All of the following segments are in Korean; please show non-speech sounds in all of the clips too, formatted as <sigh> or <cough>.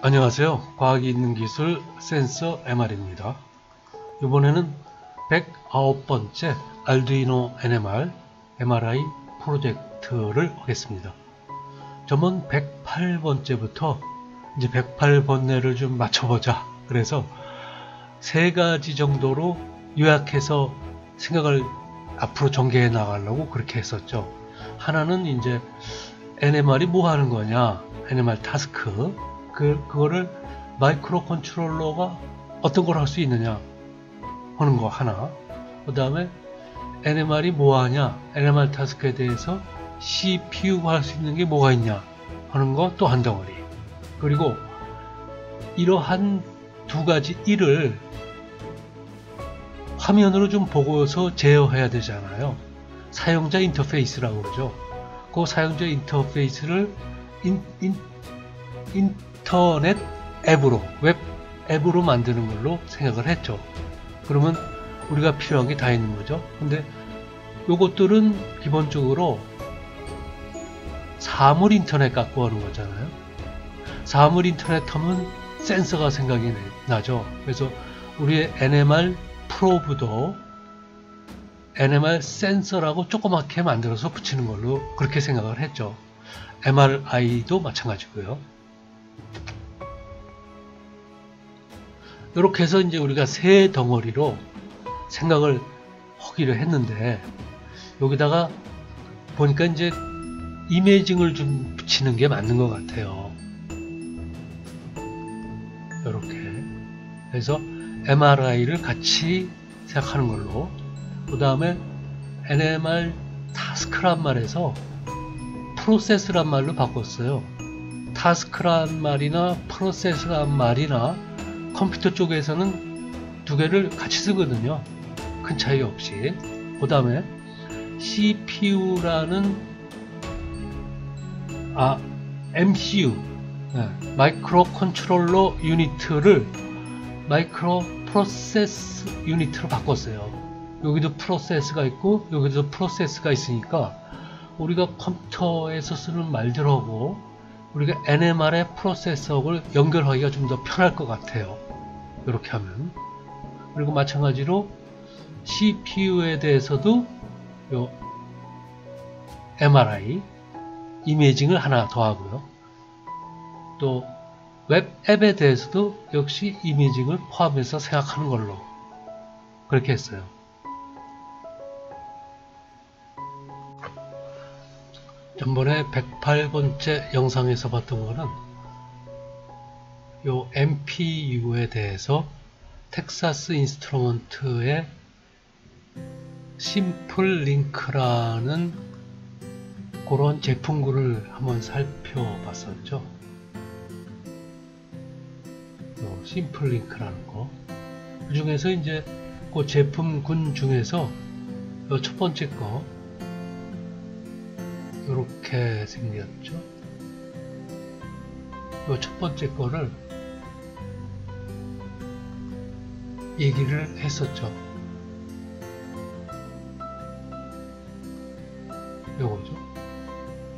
안녕하세요. 과학이 있는 기술 센서 MR입니다. 이번에는 109번째 알두이노 NMR MRI 프로젝트를 하겠습니다. 저번 108번째부터 이제 108번뇌를 좀 맞춰보자. 그래서 세 가지 정도로 요약해서 생각을 앞으로 전개해 나가려고 그렇게 했었죠. 하나는 이제 NMR이 뭐 하는 거냐, NMR 타스크, 그, 그거를 마이크로 컨트롤러가 어떤 걸 할 수 있느냐 하는 거 하나. 그 다음에 NMR이 뭐 하냐, NMR 타스크에 대해서 CPU가 할 수 있는 게 뭐가 있냐 하는 거 또 한 덩어리. 그리고 이러한 두 가지 일을 화면으로 좀 보고서 제어해야 되잖아요. 사용자 인터페이스라고 그러죠. 그 사용자 인터페이스를 인, 인, 인 터넷 앱으로, web app으로 만드는 걸로 생각을 했죠. 그러면 우리가 필요한 게 다 있는 거죠. 근데 요것들은 기본적으로 사물 인터넷 갖고 하는 거잖아요. 사물 인터넷 하면 센서가 생각이 나죠. 그래서 우리의 NMR 프로브도 NMR 센서라고 조그맣게 만들어서 붙이는 걸로 그렇게 생각을 했죠. MRI도 마찬가지고요. 이렇게 해서 이제 우리가 세 덩어리로 생각을 하기로 했는데 여기다가 보니까 이제 이미징을 좀 붙이는 게 맞는 것 같아요. 이렇게 그래서 MRI를 같이 생각하는 걸로 그 다음에 NMR 타스크란 말에서 프로세스란 말로 바꿨어요. 타스크란 말이나 프로세스란 말이나 컴퓨터 쪽에서는 두 개를 같이 쓰거든요. 큰 차이 없이. 그 다음에 CPU라는 아 MCU 네, micro controller unit를 micro process unit로 바꿨어요. 여기도 process가 있고 여기도 process가 있으니까 우리가 컴퓨터에서 쓰는 말들하고 우리가 NMR의 프로세서를 연결하기가 좀 더 편할 것 같아요. 이렇게 하면 그리고 마찬가지로 CPU에 대해서도 요 MRI 이미징을 하나 더 하고요. 또 웹 앱에 대해서도 역시 이미징을 포함해서 생각하는 걸로 그렇게 했어요. 전번에 108번째 영상에서 봤던 거는 요 MPU에 대해서 Texas Instruments의 SimpleLink라는 그런 제품군을 한번 살펴봤었죠. SimpleLink라는 거. 그 중에서 이제 그 제품군 중에서 첫 번째 거 이렇게 생겼죠. 이첫 번째 거를 얘기를 했었죠. 요거죠.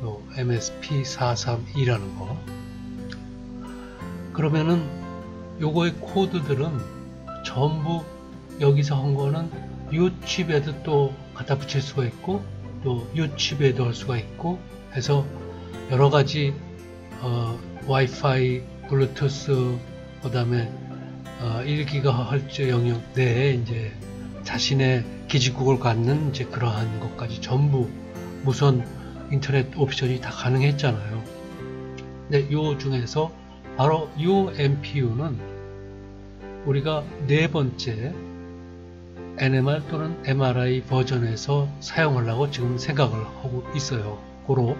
요 MSP432라는 거. 그러면은 요거의 코드들은 전부 여기서 한 거는 요 칩에도 또 갖다 붙일 수가 있고 또 유칩에도 할 수가 있고 해서 여러 가지 어, 와이파이, 블루투스, 그 다음에 어, 1GHz 영역 내에 이제 자신의 기지국을 갖는 이제 그러한 것까지 전부 무선 인터넷 옵션이 다 가능했잖아요. 근데 요 중에서 바로 요 MPU는 우리가 네 번째 NMR 또는 MRI 버전에서 사용하려고 지금 생각을 하고 있어요. 고로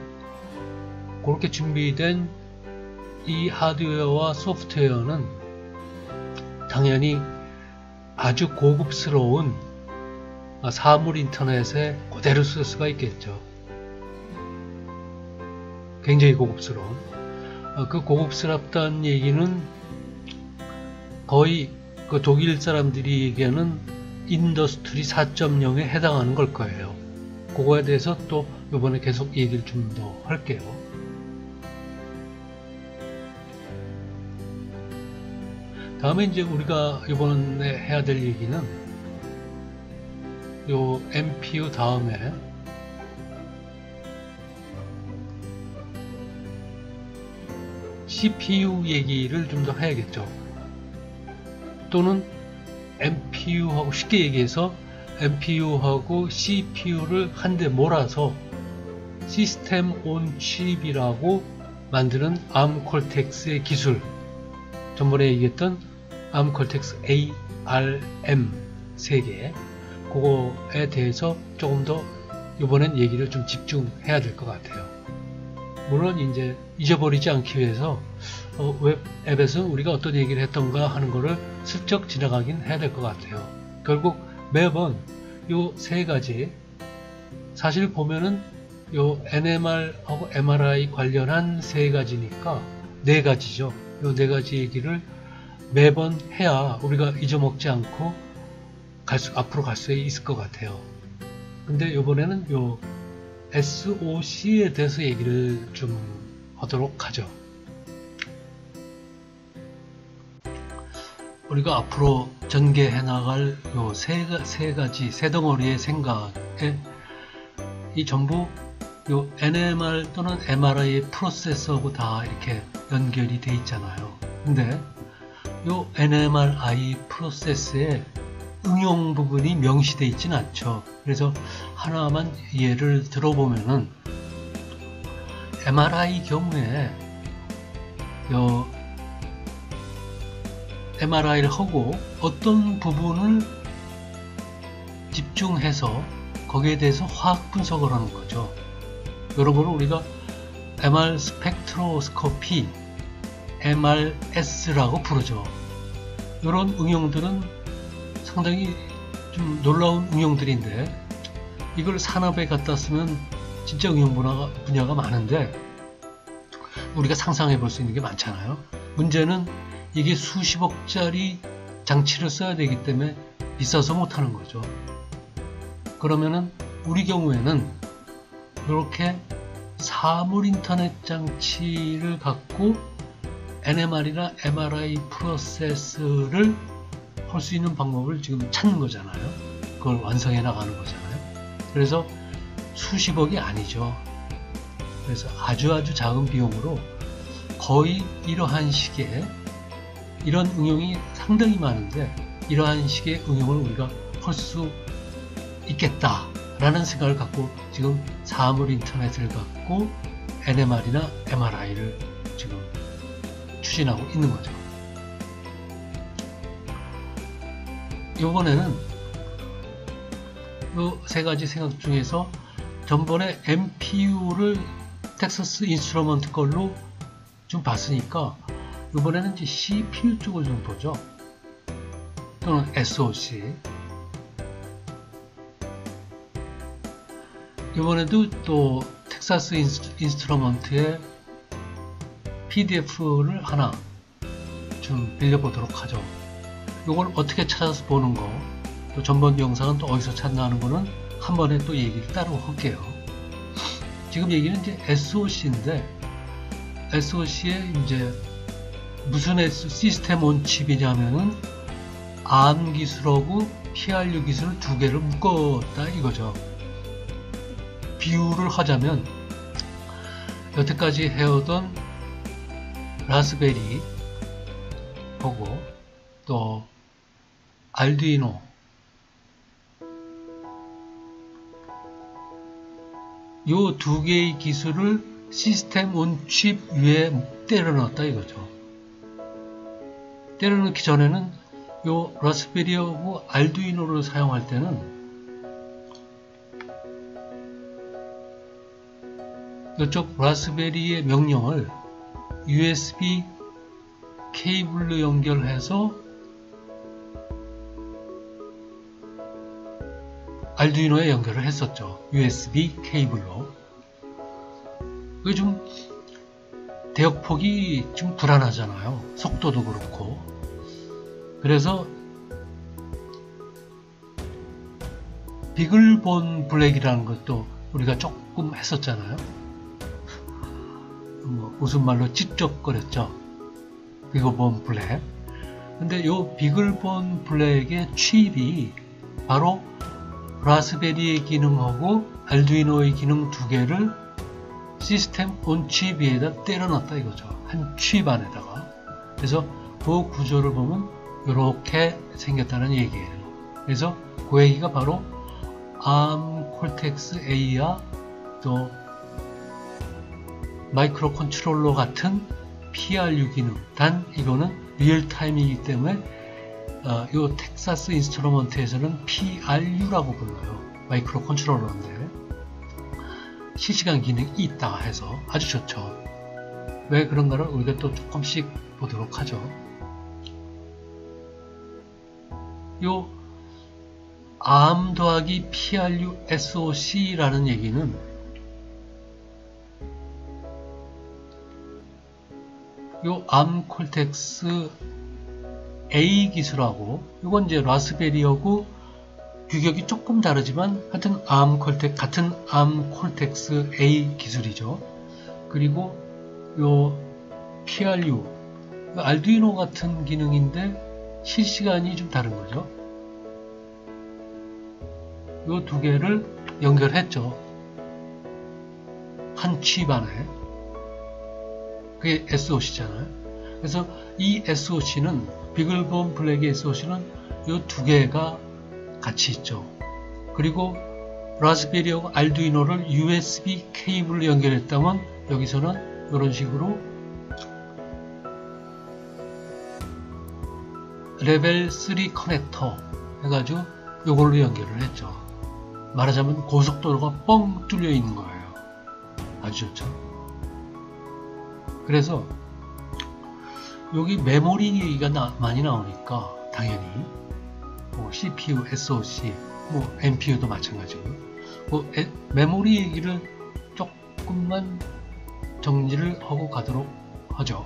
그렇게 준비된 이 하드웨어와 소프트웨어는 당연히 아주 고급스러운 사물 인터넷에 그대로 쓸 수가 있겠죠. 굉장히 고급스러운. 그 고급스럽다는 얘기는 거의 그 독일 사람들이 얘기하는 Industry 4.0에 해당하는 걸 거예요. 그거에 대해서 또 이번에 계속 얘기를 좀 더 할게요. 다음에 이제 우리가 이번에 해야 될 얘기는 요 MPU 다음에 CPU 얘기를 좀 더 해야겠죠. 또는 MPU하고 쉽게 얘기해서 MPU하고 CPU를 한데 몰아서 시스템 온 칩이라고 만드는 ARM 콜텍스의 기술 전번에 얘기했던 ARM 콜텍스 ARM 3개 그거에 대해서 조금 더 이번엔 얘기를 좀 집중해야 될 것 같아요. 물론 이제 잊어버리지 않기 위해서 어, 웹 앱에서 우리가 어떤 얘기를 했던가 하는 거를 슬쩍 지나가긴 해야 될 것 같아요. 결국 매번 요 세 가지 사실 보면은 요 NMR하고 MRI 관련한 세 가지니까 네 가지죠. 요 네 가지 얘기를 매번 해야 우리가 잊어먹지 않고 갈 수, 앞으로 갈 수 있을 것 같아요. 근데 요번에는 요 SOC에 대해서 얘기를 좀 하도록 하죠. 우리가 앞으로 전개해 나갈 요세 세 가지 세 덩어리의 생각에 이 전부 요 NMR 또는 MRI의 프로세서하고 다 이렇게 연결이 돼 있잖아요. 근데 요 NMRI 프로세스의 응용 부분이 명시되어 있지는 않죠. 그래서 하나만 예를 들어보면은 MRI 경우에 요 MRI를 하고 어떤 부분을 집중해서 거기에 대해서 화학 분석을 하는 거죠. 거를 우리가 MR 스펙트로스코피 MRS라고 부르죠. 이런 응용들은 상당히 좀 놀라운 응용들인데 이걸 산업에 갖다 쓰면 진짜 응용 분야가, 분야가 많은데 우리가 상상해 볼 수 있는 게 많잖아요. 문제는 이게 수십억짜리 장치를 써야 되기 때문에 비싸서 못하는 거죠. 그러면은 우리 경우에는 이렇게 사물 인터넷 장치를 갖고 NMR이나 MRI 프로세스를 할 수 있는 방법을 지금 찾는 거잖아요. 그걸 완성해 나가는 거잖아요. 그래서 수십억이 아니죠. 그래서 아주 아주 작은 비용으로 거의 이러한 식의 이런 응용이 상당히 많은데 이러한 식의 응용을 우리가 할 수 있겠다라는 생각을 갖고 지금 사물 인터넷을 갖고 NMR이나 MRI를 지금 추진하고 있는 거죠. 이번에는 이 세 가지 생각 중에서 전번에 MPU를 Texas Instruments 걸로 좀 봤으니까 이번에는 이제 CPU 쪽을 좀 보죠. 또는 SOC. 이번에도 또 Texas Instruments의 PDF를 하나 좀 빌려보도록 하죠. 이걸 어떻게 찾아서 보는 거, 또 전번 영상은 또 어디서 찾나 하는 거는 한 번에 또 얘기를 따로 할게요. 지금 얘기는 이제 SOC인데, SOC에 이제 무슨 system on chip이냐면은 ARM 기술하고 PRU 기술을 두 개를 묶었다 이거죠. 비유를 하자면 여태까지 해오던 라스베리 보고 또 알두이노 요 두 개의 기술을 시스템 온 칩 위에 때려 넣었다 이거죠. 때려 넣기 전에는 요 라스베리하고 알두이노를 사용할 때는 이쪽 라스베리의 명령을 USB 케이블로 연결해서 알두이노에 연결을 했었죠. USB 케이블로. 그게 좀 대역폭이 좀 불안하잖아요. 속도도 그렇고. 그래서 BeagleBone Black이라는 것도 우리가 조금 했었잖아요. 뭐 우스갯말로 찝쩍거렸죠. BeagleBone Black. 근데 요 BeagleBone Black의 칩이 바로 Raspberry의 기능하고 Arduino의 기능 두 개를 system on chip 위에다 때려놨다 이거죠. 한 칩 안에다가. 그래서 그 구조를 보면 이렇게 생겼다는 얘기예요. 그래서 그 얘기가 바로 ARM Cortex A와 또 microcontroller 같은 PRU 기능. 단 이거는 real-time이기 때문에 어, 이 Texas Instruments에서는 PRU라고 불러요. microcontroller인데 실시간 기능이 있다 해서 아주 좋죠. 왜 그런가를 우리가 또 조금씩 보도록 하죠. 요 ARM 더하기 PRU SOC라는 얘기는 요 ARM 콜텍스 A 기술하고 이건 이제 라스베리하고 규격이 조금 다르지만 하여튼 ARM 콜텍 같은 ARM 콜텍스 A 기술이죠. 그리고 요 PRU 알두이노 같은 기능인데 실시간이 좀 다른 거죠. 요두 개를 연결했죠. 한 칩 안에. 그게 SOC잖아요. 그래서 이 SOC는 비글본 블랙의 SOC는 이 두 개가 같이 있죠. 그리고 Raspberry하고 Arduino를 USB 케이블로 연결했다면 여기서는 이런 식으로 레벨 3 커넥터 해가지고 이걸로 연결을 했죠. 말하자면 고속도로가 뻥 뚫려 있는 거예요. 아주 좋죠. 그래서 여기 메모리 얘기가 나, 많이 나오니까 당연히 뭐 CPU, SoC, 뭐 NPU도 마찬가지고 뭐 에, 메모리 얘기를 조금만 정리를 하고 가도록 하죠.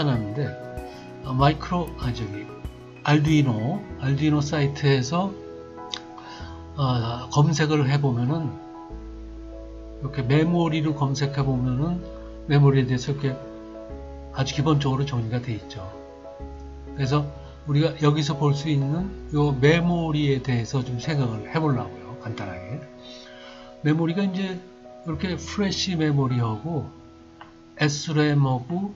찾아놨는데 어, 마이크로 아 저기 알두이노 알두이노 사이트에서 어, 검색을 해보면은 이렇게 메모리를 검색해 보면은 메모리에 대해서 이렇게 아주 기본적으로 정리가 되어 있죠. 그래서 우리가 여기서 볼 수 있는 이 메모리에 대해서 좀 생각을 해보려고요. 간단하게. 메모리가 이제 이렇게 프레시 메모리하고 SRAM하고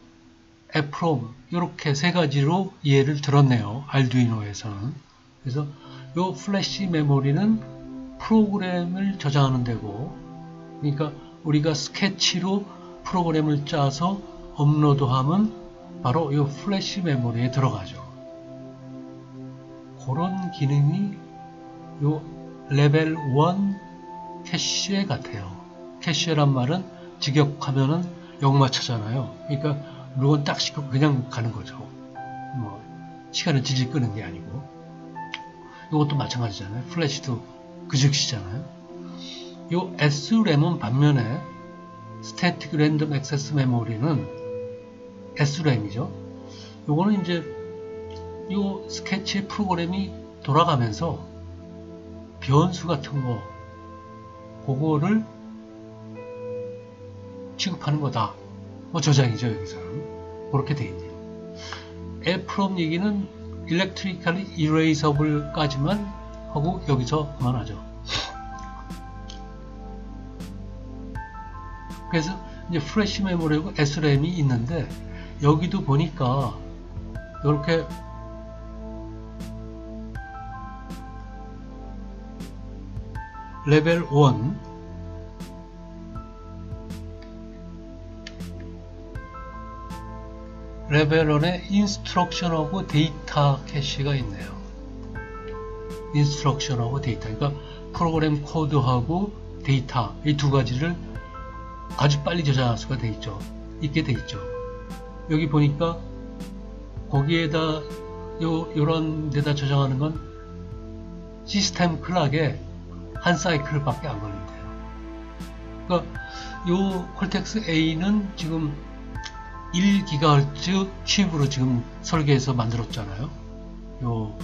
EPROM 이렇게 세 가지로 이해를 들었네요. 알두이노에서는. 그래서 이 플래시 메모리는 프로그램을 저장하는 데고 그러니까 우리가 스케치로 프로그램을 짜서 업로드하면 바로 이 플래시 메모리에 들어가죠. 그런 기능이 이 레벨 1 cache에 같아요. cache란 말은 직역하면은 역마차잖아요. 그러니까 물건 딱 싣고 그냥 가는 거죠. 뭐 시간을 질질 끄는 게 아니고 이것도 마찬가지잖아요. 플래시도 그 즉시잖아요. 이 SRAM은 반면에 Static Random Access Memory는 SRAM이죠. 요거는 이제 이 스케치 프로그램이 돌아가면서 변수 같은 거 그거를 취급하는 거다. 뭐 저장이죠 여기서는 그렇게 돼 있네요. EPROM 얘기는 Electrically Erasable까지만 하고 여기서 그만하죠. 그래서 이제 플래시 메모리하고 SRAM이 있는데 여기도 보니까 이렇게 레벨 1 레벨 1에 instruction 하고 데이터 cache가 있네요. instruction 하고 데이터 그러니까 프로그램 코드하고 데이터 이 두 가지를 아주 빨리 저장할 수가 돼 있죠. 있게 돼 있죠. 여기 보니까 거기에다 요, 요런 데다 저장하는 건 시스템 clock에 한 사이클 밖에 안 걸린대요. 그러니까 요 Cortex A는 지금 1GHz 칩으로 지금 설계해서 만들었잖아요 요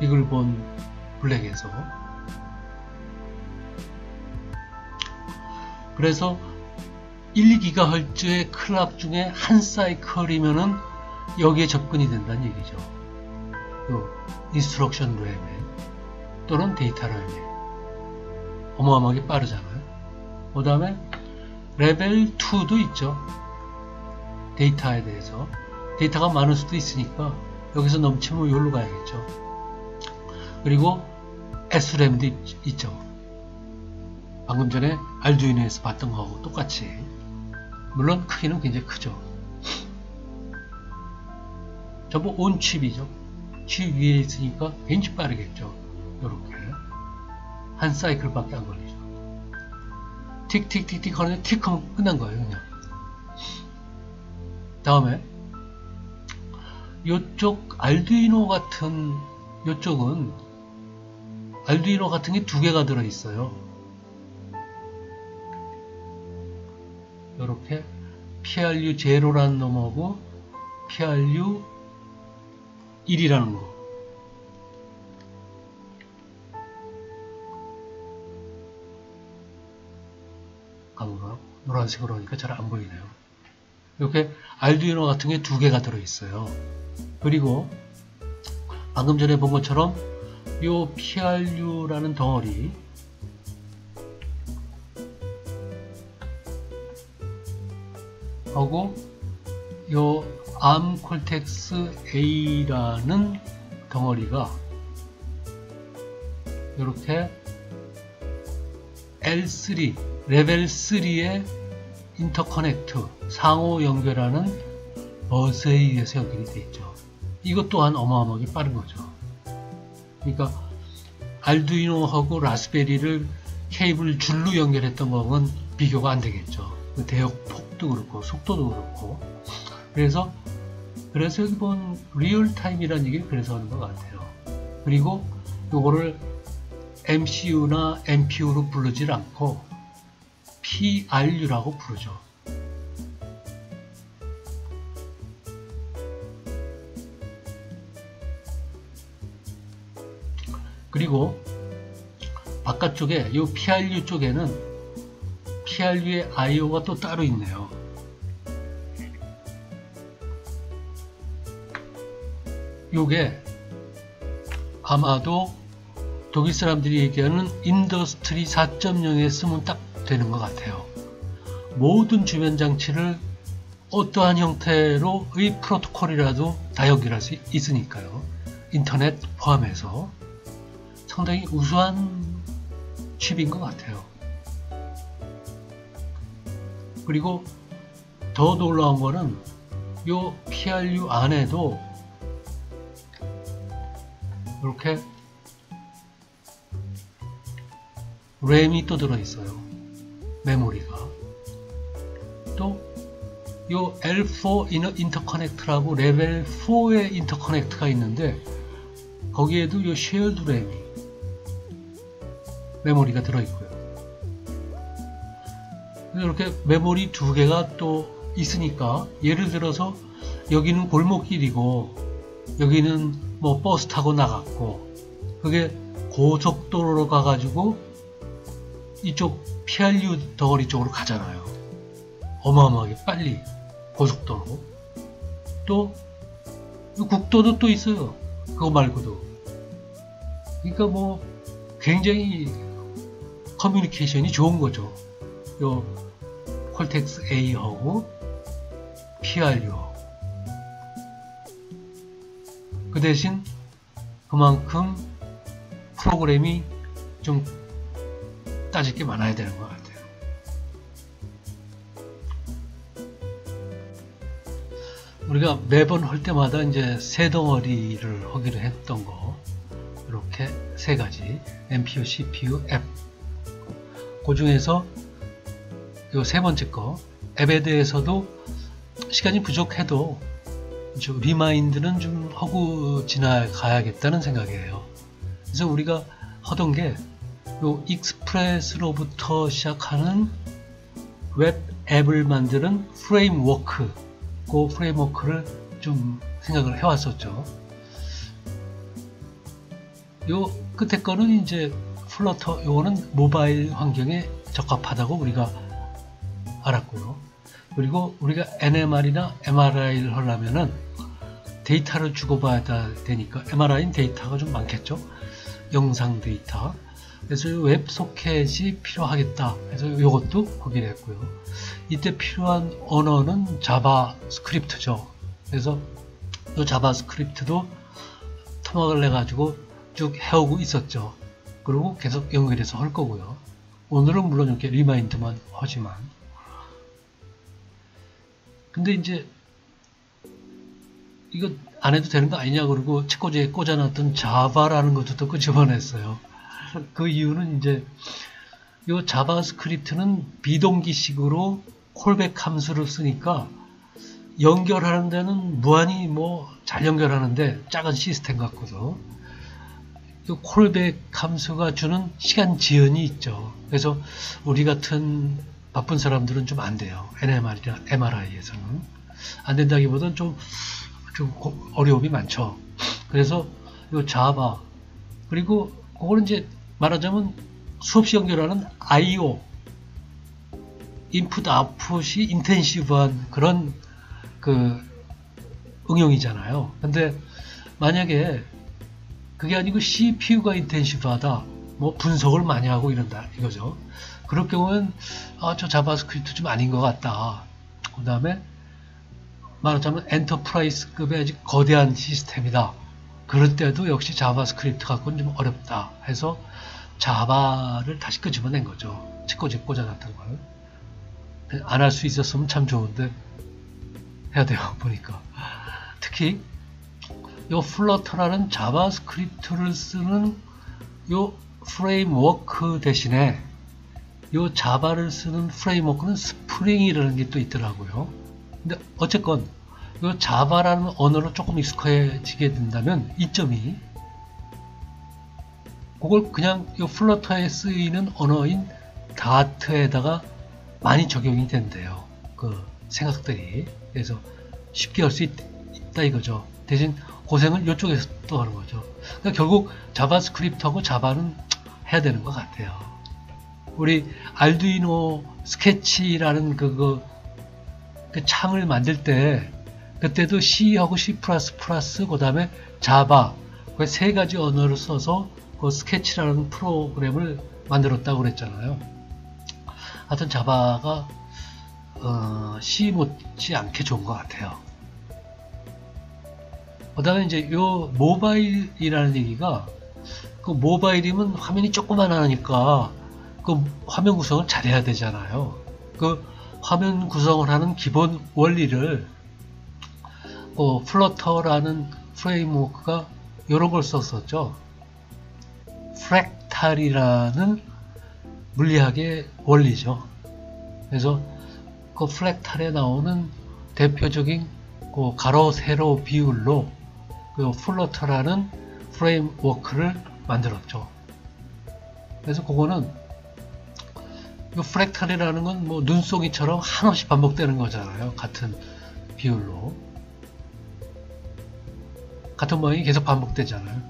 BeagleBone Black에서 그래서 1, 2GHz의 clock 중에 한 사이클이면은 여기에 접근이 된다는 얘기죠. 요 instruction 램에 또는 데이터 램에 어마어마하게 빠르잖아요. 그 다음에 레벨 2도 있죠. 데이터에 대해서 데이터가 많을 수도 있으니까 여기서 넘치면 여기로 가야겠죠. 그리고 SRAM도 있, 있죠. 방금 전에 Arduino에서 봤던 거하고 똑같이 물론 크기는 굉장히 크죠. 전부 온 칩이죠. 칩 위에 있으니까 굉장히 빠르겠죠. 이렇게 한 사이클밖에 안 걸리죠. 틱틱틱틱 하는데 틱 하면 끝난 거예요. 그냥 다음에 이쪽 알두이노 같은 이쪽은 알두이노 같은 게 두 개가 들어 있어요. 이렇게 PRU 제로라는 놈하고 PRU 1이라는 거. 가구가 노란색으로 하니까 잘 안 보이네요. 이렇게 알두이노 같은 게 두 개가 들어 있어요. 그리고 방금 전에 본 것처럼 이 PRU라는 덩어리 하고 요 Cortex A라는 덩어리가 이렇게 L3 레벨 3의 인터커넥트 상호 연결하는 버스에 의해서 연결이 되어 있죠. 이것 또한 어마어마하게 빠른 거죠. 그러니까 알두이노하고 라스베리를 케이블 줄로 연결했던 거는 비교가 안 되겠죠. 그 대역 폭도 그렇고 속도도 그렇고 그래서 그래서 여기 본 real-time이라는 얘기를 그래서 하는 것 같아요. 그리고 이거를 MCU나 MPU로 부르질 않고 PRU라고 부르죠. 그리고 바깥쪽에 이 PRU 쪽에는 PRU의 IO가 또 따로 있네요. 요게 아마도 독일 사람들이 얘기하는 Industry 4.0에 쓰면 딱 되는 것 같아요. 모든 주변 장치를 어떠한 형태로의 프로토콜이라도 다 연결할 수 있으니까요. 인터넷 포함해서 상당히 우수한 칩인 것 같아요. 그리고 더 놀라운 거는 이 PRU 안에도 이렇게 램이 또 들어있어요. 메모리가. 또이 L4 인터커넥트라고 레벨 4의 interconnect가 있는데 거기에도 이 shared 램이 메모리가 들어있고요. 이렇게 메모리 두 개가 또 있으니까 예를 들어서 여기는 골목길이고 여기는 뭐 버스 타고 나갔고 그게 고속도로로 가가지고 이쪽 PRU 덩어리 쪽으로 가잖아요. 어마어마하게 빨리 고속도로 또 국도도 또 있어요. 그거 말고도 그러니까 뭐 굉장히 커뮤니케이션이 좋은 거죠. 요 콜텍스 A하고 PRU 그 대신 그만큼 프로그램이 좀 따질 게 많아야 되는 것 같아요. 우리가 매번 할 때마다 이제 세 덩어리를 하기로 했던 거 이렇게 세 가지 MPU, CPU, 앱. 그 중에서 이 세 번째 거 앱에 대해서도 시간이 부족해도 remind는 좀 하고 지나가야겠다는 생각이에요. 그래서 우리가 하던 게 요 익스 프레스로부터 시작하는 웹 앱을 만드는 framework 그 framework를 좀 생각을 해왔었죠. 요 끝에 거는 이제 Flutter 요거는 모바일 환경에 적합하다고 우리가 알았고요. 그리고 우리가 NMR이나 MRI를 하려면은 데이터를 주고받아야 되니까 MRI는 데이터가 좀 많겠죠. 영상 데이터. 그래서 WebSocket이 필요하겠다. 그래서 이것도 거기를 했고요. 이때 필요한 언어는 JavaScript죠. 그래서 이 JavaScript도 토막을 내가지고 쭉 해오고 있었죠. 그리고 계속 연결해서 할 거고요. 오늘은 물론 이렇게 remind만 하지만 근데 이제 이거 안 해도 되는 거 아니냐 그러고 책꽂이에 꽂아놨던 Java라는 것도 또 끄집어냈어요. 그 이유는 이제 이 JavaScript는 비동기식으로 callback 함수를 쓰니까 연결하는 데는 무한히 뭐 잘 연결하는데 작은 시스템 갖고도 이 콜백 함수가 주는 시간 지연이 있죠. 그래서 우리 같은 바쁜 사람들은 좀 안 돼요. NMR이나 MRI에서는 안 된다기보다는 좀, 좀 어려움이 많죠. 그래서 이 자바 그리고 그거는 이제 말하자면 수없이 연결하는 I/O 인풋 아웃풋이 인텐시브한 그런 그 응용이잖아요. 근데 만약에 그게 아니고 CPU가 intensive하다, 뭐 분석을 많이 하고 이런다 이거죠. 그럴 경우는 아, 저 JavaScript 좀 아닌 것 같다. 그 다음에 말하자면 enterprise급의 아주 거대한 시스템이다. 그럴 때도 역시 JavaScript 갖고는 좀 어렵다 해서 Java를 다시 끄집어낸 거죠. 책꽂이 꽂아놨던 걸. 안 할 수 있었으면 참 좋은데 해야 돼요. <laughs> 보니까. 특히 요 Flutter라는 JavaScript를 쓰는 요 framework 대신에 요 Java를 쓰는 framework는 Spring이라는 게 또 있더라고요. 근데 어쨌건 요 Java라는 언어로 조금 익숙해지게 된다면 이점이 그걸 그냥 요 Flutter에 쓰이는 언어인 Dart에다가 많이 적용이 된대요. 그 생각들이. 그래서 쉽게 할 수 있다 이거죠. 대신 고생은 이쪽에서 또 하는 거죠. 그러니까 결국 JavaScript하고 Java는 해야 되는 것 같아요. 우리 Arduino 스케치라는 그거 그 창을 만들 때 그때도 C하고 C++ 그 다음에 Java 그 세 가지 언어를 써서 그 스케치라는 프로그램을 만들었다고 그랬잖아요. 하여튼 Java가 어, C 못지 않게 좋은 것 같아요. 그 다음에 이제 요 모바일이라는 얘기가 그 모바일이면 화면이 조그만하니까 그 화면 구성을 잘해야 되잖아요. 그 화면 구성을 하는 기본 원리를 그 Flutter라는 framework가 이런 걸 썼었죠. 프랙탈이라는 물리학의 원리죠. 그래서 그 프랙탈에 나오는 대표적인 그 가로 세로 비율로 그 Flutter라는 framework를 만들었죠. 그래서 그거는 이 프랙탈이라는 건 뭐 눈송이처럼 한없이 반복되는 거잖아요. 같은 비율로. 같은 모양이 계속 반복되잖아요.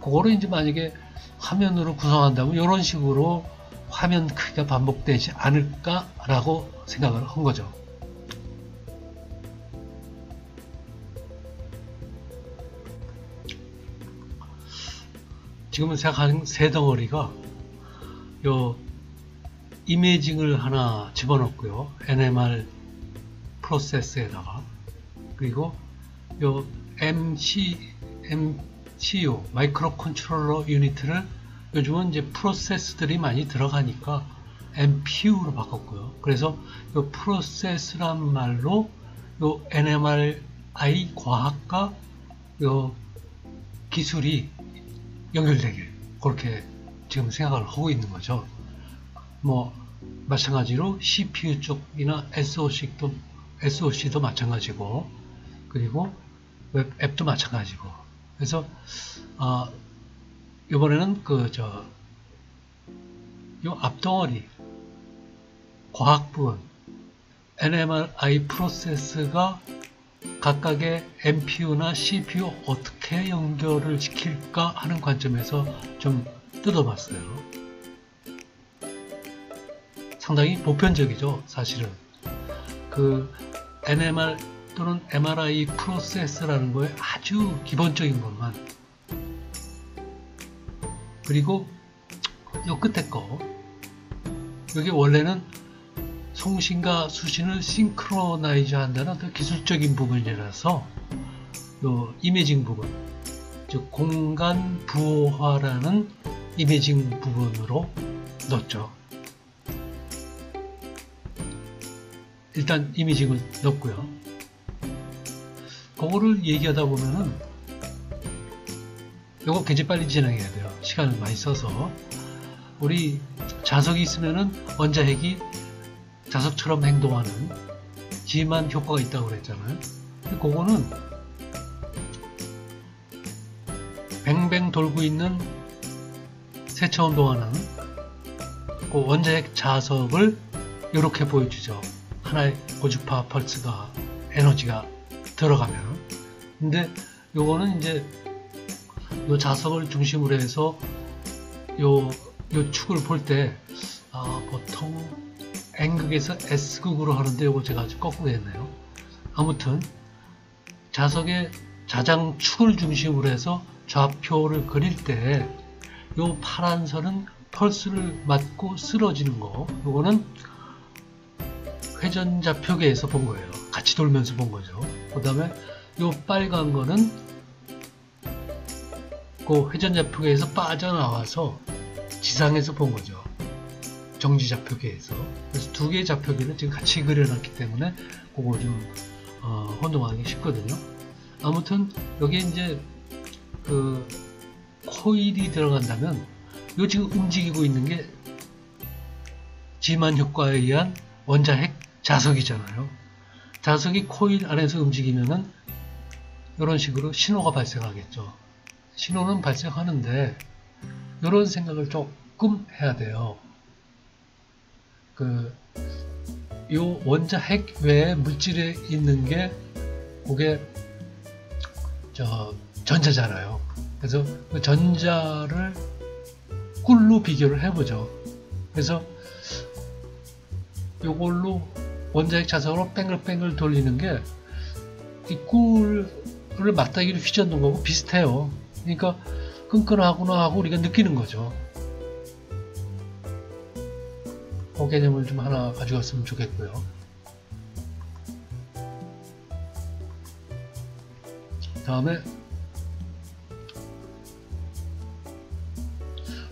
그거를 이제 만약에 화면으로 구성한다면 이런 식으로 화면 크기가 반복되지 않을까라고 생각을 한 거죠. 지금은 생각하는 새 덩어리가 요 imaging을 하나 집어넣고요. NMR 프로세스에다가 그리고 요 MC, MCU micro controller unit를 요즘은 이제 프로세스들이 많이 들어가니까 MPU로 바꿨고요. 그래서 요 프로세스란 말로 요 NMRI 과학과 요 기술이 연결되길 그렇게 지금 생각을 하고 있는 거죠. 뭐 마찬가지로 CPU 쪽이나 SOC도 SOC도 마찬가지고 그리고 웹 앱도 마찬가지고 그래서 어, 이번에는 그 저 요 앞덩어리 과학 부분 NMRI 프로세스가 각각의 MPU나 CPU 어떻게 연결을 시킬까 하는 관점에서 좀 뜯어봤어요. 상당히 보편적이죠 사실은 그 NMR 또는 MRI 프로세스라는 거에 아주 기본적인 것만 그리고 요 끝에 거 여기 원래는 송신과 수신을 싱크로나이즈 한다는 그 기술적인 부분이라서 요 이미징 부분 즉 공간 부호화라는 이미징 부분으로 넣었죠. 일단 이미징을 넣고요. 그거를 얘기하다 보면은 이거 굉장히 빨리 진행해야 돼요. 시간을 많이 써서 우리 자석이 있으면은 원자핵이 자석처럼 행동하는 지만 효과가 있다고 그랬잖아요. 그거는 뱅뱅 돌고 있는 세차 운동하는 그 원자핵 자석을 이렇게 보여주죠. 하나의 고주파 펄스가 에너지가 들어가면 근데 요거는 이제 요 자석을 중심으로 해서 요, 요 축을 볼때 아, 보통 N극에서 S극으로 하는데 요거 제가 아주 거꾸로 했네요. 아무튼 자석의 자장축을 중심으로 해서 좌표를 그릴 때 요 파란 선은 펄스를 맞고 쓰러지는 거 요거는 회전좌표계에서 본 거예요. 같이 돌면서 본 거죠. 그 다음에 요 빨간 거는 그 회전좌표계에서 빠져나와서 지상에서 본 거죠. 정지 좌표계에서. 그래서 두 개의 좌표계를 지금 같이 그려놨기 때문에 그거 좀 어, 혼동하기 쉽거든요. 아무튼 여기 이제 그 코일이 들어간다면 요 지금 움직이고 있는 게 지만 효과에 의한 원자핵 자석이잖아요. 자석이 코일 안에서 움직이면은 이런 식으로 신호가 발생하겠죠. 신호는 발생하는데 이런 생각을 조금 해야 돼요. 그, 요 원자 핵 외에 물질에 있는 게 그게 저 전자잖아요. 그래서 그 전자를 꿀로 비교를 해보죠. 그래서 요걸로 원자핵 자석으로 뺑글뺑글 돌리는 게이 꿀을 맞다기로 휘젓는 거고 비슷해요. 그러니까 끈끈하구나 하고 우리가 느끼는 거죠. 그 개념을 좀 하나 가져갔으면 좋겠고요. 다음에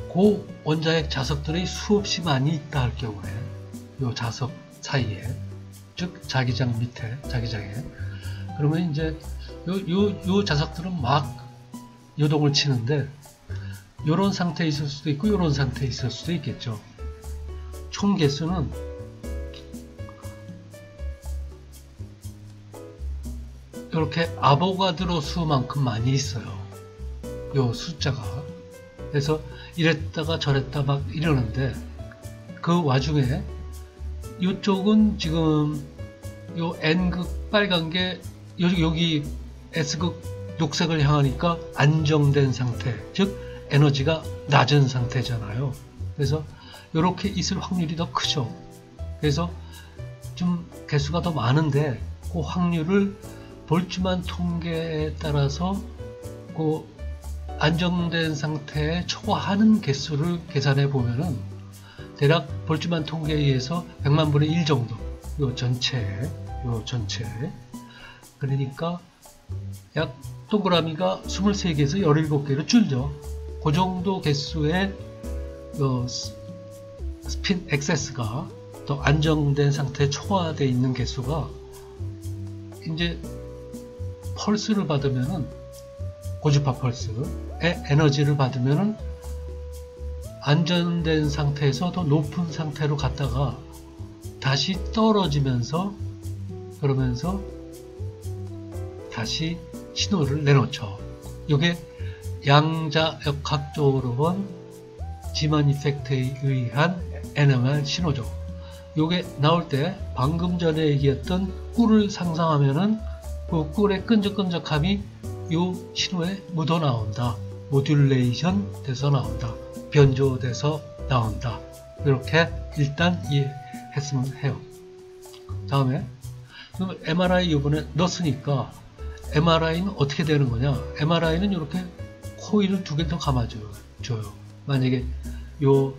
고 원자핵 자석들이 수없이 많이 있다 할 경우에 이 자석 사이에 즉 자기장 밑에 자기장에. 그러면 이제 요, 요, 요 자석들은 막 요동을 치는데 요런 상태에 있을 수도 있고 요런 상태에 있을 수도 있겠죠. 총 개수는 이렇게 아보가드로 수만큼 많이 있어요. 요 숫자가. 그래서 이랬다가 저랬다 막 이러는데 그 와중에 이쪽은 지금 요 N극 빨간 게 여기 S극 녹색을 향하니까 안정된 상태 즉 에너지가 낮은 상태잖아요. 그래서 이렇게 있을 확률이 더 크죠. 그래서 좀 개수가 더 많은데 그 확률을 볼주만 통계에 따라서 그 안정된 상태에 초과하는 개수를 계산해 보면은 대략 볼주만 통계에 의해서 100만 분의 1 정도. 요 전체에 요 전체. 그러니까 약 동그라미가 23개에서 17개로 줄죠. 그 정도 개수의 요 스핀 액세스가 또 안정된 상태에 초과되어 있는 개수가 이제 펄스를 받으면은 고주파 펄스의 에너지를 받으면은 안전된 상태에서 더 높은 상태로 갔다가 다시 떨어지면서 그러면서 다시 신호를 내놓죠. 이게 양자역학적으로 본 지만 이펙트에 의한 NMR 신호죠. 이게 나올 때 방금 전에 얘기했던 꿀을 상상하면은 그 꿀의 끈적끈적함이 이 신호에 묻어 나온다. 모듈레이션 돼서 나온다. 변조돼서 나온다. 이렇게 일단 했으면 해요. 다음에 MRI 이번에 넣었으니까 MRI는 어떻게 되는 거냐? MRI는 이렇게 코일을 두 개 더 감아줘요. 줘요. 만약에 요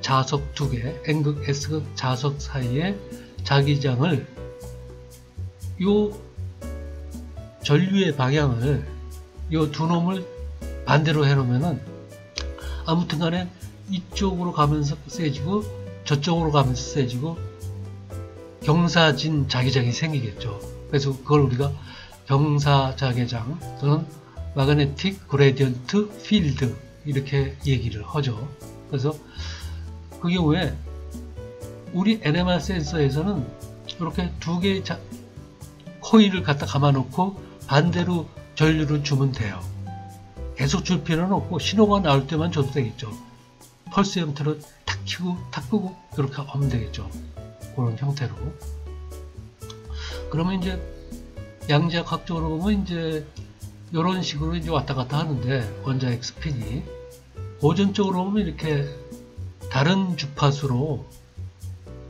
자석 두 개, N극, S극 자석 사이에 자기장을 요 전류의 방향을 요 두 놈을 반대로 해놓으면은 아무튼 간에 이쪽으로 가면서 세지고 저쪽으로 가면서 세지고 경사진 자기장이 생기겠죠. 그래서 그걸 우리가 경사 자기장 또는 magnetic gradient field 이렇게 얘기를 하죠. 그래서 그 경우에 우리 NMR 센서에서는 이렇게 두 개의 자- 코일을 갖다 감아놓고 반대로 전류를 주면 돼요. 계속 줄 필요는 없고 신호가 나올 때만 줘도 되겠죠. 펄스 형태로 탁 켜고 탁 끄고 이렇게 하면 되겠죠. 그런 형태로. 그러면 이제 양자각적으로 보면 이제 이런 식으로 이제 왔다 갔다 하는데 원자 X핀이 고전적으로 보면 이렇게 다른 주파수로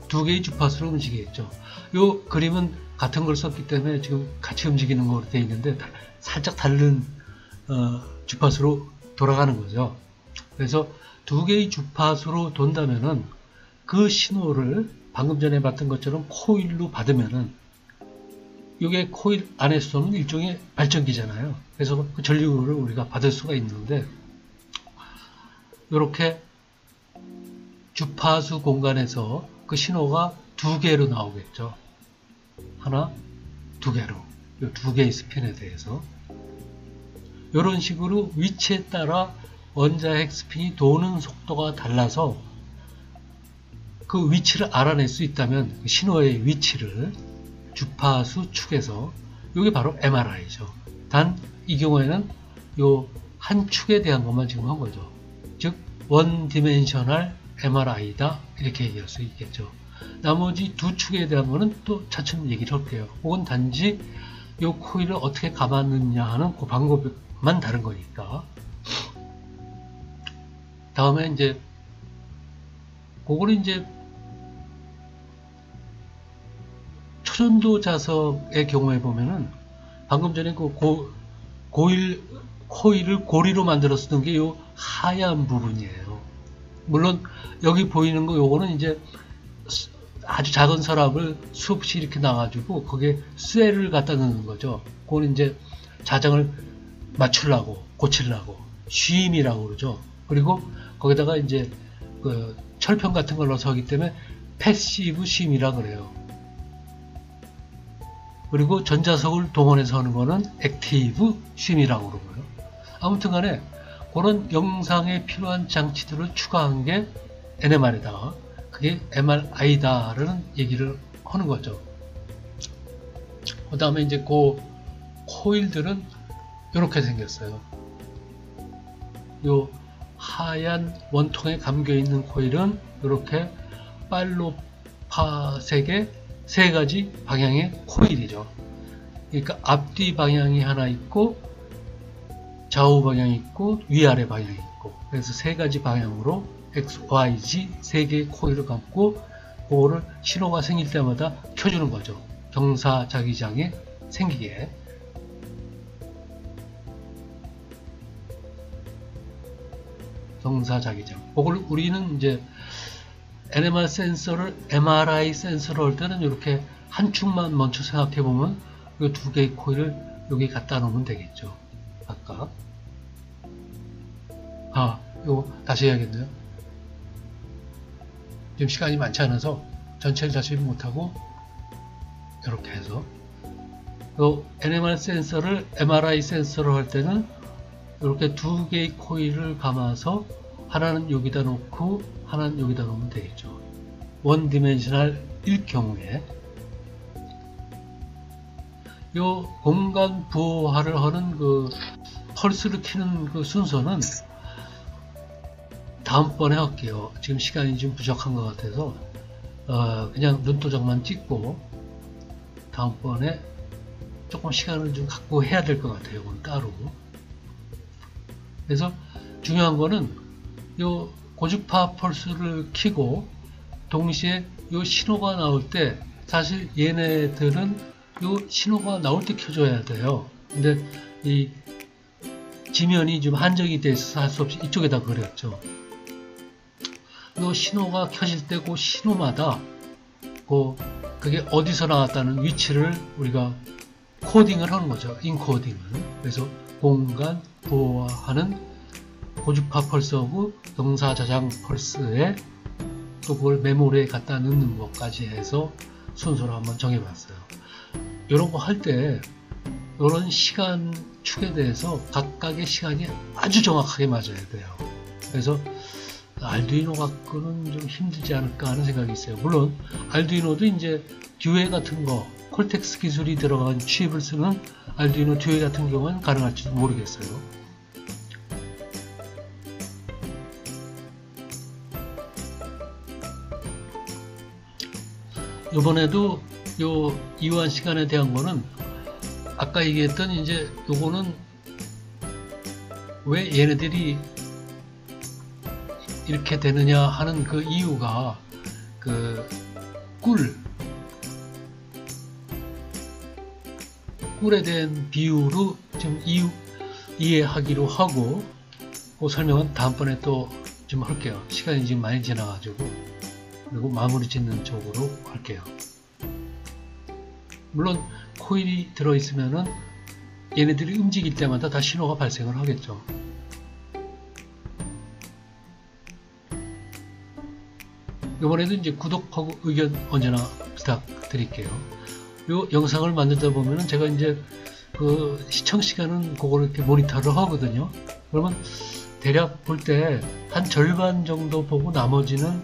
두 개의 주파수로 움직이겠죠. 이 그림은 같은 걸 썼기 때문에 지금 같이 움직이는 거로 되어 있는데 다- 살짝 다른 어, 주파수로 돌아가는 거죠. 그래서 두 개의 주파수로 돈다면은 그 신호를 방금 전에 봤던 것처럼 코일로 받으면은 이게 코일 안에 쏘는 일종의 발전기잖아요. 그래서 그 전류를 우리가 받을 수가 있는데 이렇게 주파수 공간에서 그 신호가 두 개로 나오겠죠. 하나, 두 개로. 이 두 개의 스핀에 대해서. 이런 식으로 위치에 따라 원자핵 스핀이 도는 속도가 달라서 그 위치를 알아낼 수 있다면 그 신호의 위치를 주파수 축에서 이게 바로 MRI죠. 단 이 경우에는 요 한 축에 대한 것만 지금 한 거죠. 즉 one dimensional MRI다 이렇게 얘기할 수 있겠죠. 나머지 두 축에 대한 거는 또 차츰 얘기를 할게요. 혹은 단지 요 코일을 어떻게 감았느냐 하는 그 방법 만 다른 거니까. 다음에 이제 그거는 이제 초전도 자석의 경우에 보면은 방금 전에 그 고, 고일 코일을 고리로 만들어 쓰던 게 요 하얀 부분이에요. 물론 여기 보이는 거 요거는 이제 수- 아주 작은 서랍을 수없이 이렇게 놔가지고 거기에 쇠를 갖다 넣는 거죠. 그거는 이제 자장을 맞추려고 고치려고 shim이라고 그러죠. 그리고 거기다가 이제 그 철편 같은 걸 넣어서 하기 때문에 passive shim이라 그래요. 그리고 전자석을 동원해서 하는 거는 active shim이라고 그러고요. 아무튼 간에 그런 영상에 필요한 장치들을 추가한 게 NMR이다. 그게 MRI다라는 얘기를 하는 거죠. 그 다음에 이제 그 코일들은 이렇게 생겼어요. 요 하얀 원통에 감겨 있는 코일은 이렇게 빨로파색의 세 가지 방향의 코일이죠. 그러니까 앞뒤 방향이 하나 있고 좌우 방향이 있고 위아래 방향이 있고 그래서 세 가지 방향으로 X, Y, Z 세 개의 코일을 감고 그거를 신호가 생길 때마다 켜주는 거죠. 경사자기장에 생기게. 경사자기장. 그걸 우리는 이제 NMR 센서를 MRI 센서로 할 때는 이렇게 한 축만 먼저 생각해 보면 이 두 개의 코일을 여기 갖다 놓으면 되겠죠. 아까. 아, 이거 다시 해야겠네요. 지금 시간이 많지 않아서 전체를 다시 못하고 이렇게 해서 또 NMR 센서를 MRI 센서로 할 때는 이렇게 두 개의 코일을 감아서 하나는 여기다 놓고 하나는 여기다 놓으면 되겠죠. 원 디멘셔널일 경우에 요 공간 부호화를 하는 그 펄스를 키는 그 순서는 다음번에 할게요. 지금 시간이 좀 부족한 것 같아서 어, 그냥 눈도장만 찍고 다음번에 조금 시간을 좀 갖고 해야 될 것 같아요. 이건 따로. 그래서 중요한 거는 요 고주파 펄스를 키고 동시에 요 신호가 나올 때 사실 얘네들은 요 신호가 나올 때 켜줘야 돼요. 근데 이 지면이 좀 한정이 돼 있어서 할 수 없이 이쪽에다 그렸죠. 요 신호가 켜질 때 그 신호마다 그 그게 어디서 나왔다는 위치를 우리가 코딩을 하는 거죠. 인코딩을. 그래서 공간 부호화하는 고주파 펄스하고 영사 저장 펄스에 또 그걸 메모리에 갖다 넣는 것까지 해서 순서로 한번 정해봤어요. 이런 거 할 때 이런 시간 축에 대해서 각각의 시간이 아주 정확하게 맞아야 돼요. 그래서 알두이노 갖고는 좀 힘들지 않을까 하는 생각이 있어요. 물론 알두이노도 이제 듀에 같은 거 콜텍스 기술이 들어간 칩을 쓰는 알두이노 듀에 같은 경우는 가능할지도 모르겠어요. 이번에도 요 이완 시간에 대한 거는 아까 얘기했던 이제 요거는 왜 얘네들이 이렇게 되느냐 하는 그 이유가 그 꿀, 꿀에 대한 비유로 좀 이유, 이해하기로 하고 그 설명은 다음번에 또 좀 할게요. 시간이 지금 많이 지나가지고 그리고 마무리 짓는 쪽으로 할게요. 물론 코일이 들어있으면은 얘네들이 움직일 때마다 다 신호가 발생을 하겠죠. 이번에도 이제 구독하고 의견 언제나 부탁드릴게요. 이 영상을 만들다 보면은 제가 이제 그 시청 시간은 그걸 이렇게 모니터를 하거든요. 그러면 대략 볼 때 한 절반 정도 보고 나머지는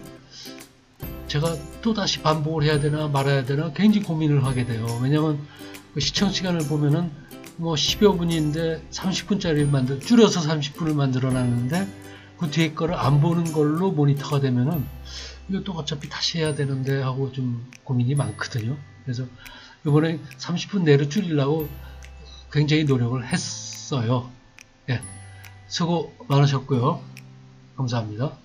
제가 또 다시 반복을 해야 되나 말아야 되나 굉장히 고민을 하게 돼요. 왜냐면 그 시청 시간을 보면은 뭐 10여 분인데 30분짜리 만들 줄여서 30분을 만들어 놨는데 그 뒤에 거를 안 보는 걸로 모니터가 되면은 이것도 어차피 다시 해야 되는데 하고 좀 고민이 많거든요. 그래서 이번에 30분 내로 줄이려고 굉장히 노력을 했어요. 예. 수고 많으셨고요. 감사합니다.